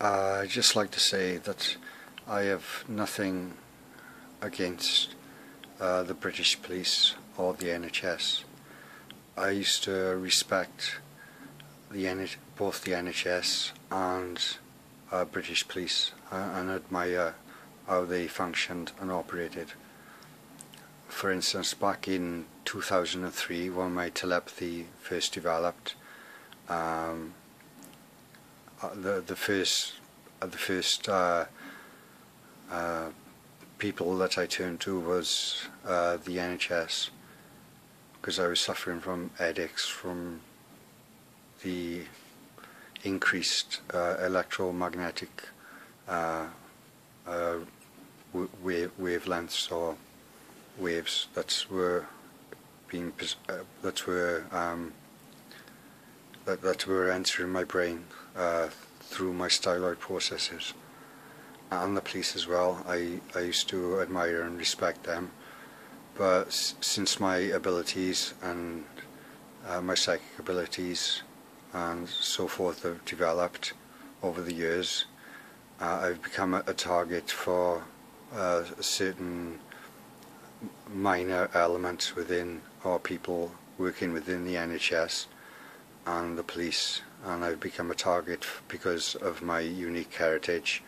Uh, I'd just like to say that I have nothing against uh, the British police or the NHS. I used to respect the NH both the NHS and uh, British police uh, and admire how they functioned and operated. For instance, back in 2003 when my telepathy first developed, um, the the first uh, the first uh, uh, people that I turned to was uh, the NHS because I was suffering from headaches from the increased uh, electromagnetic uh, uh, wave wavelengths or waves that were being uh, that were um, that, that were entering my brain uh, through my styloid processes and the police as well. I, I used to admire and respect them but since my abilities and uh, my psychic abilities and so forth have developed over the years uh, I've become a, a target for uh, certain minor elements within our people working within the NHS and the police and I've become a target because of my unique heritage.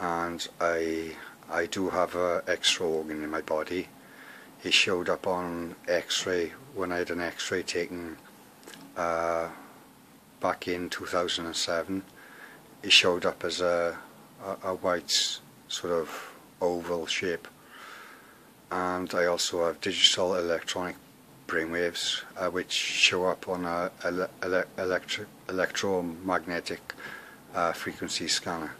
And I I do have an extra organ in my body. It showed up on x-ray when I had an x-ray taken uh, back in 2007 it showed up as a, a, a white sort of oval shape. And I also have digital electronic brainwaves uh, which show up on a ele ele electric electromagnetic uh, frequency scanner.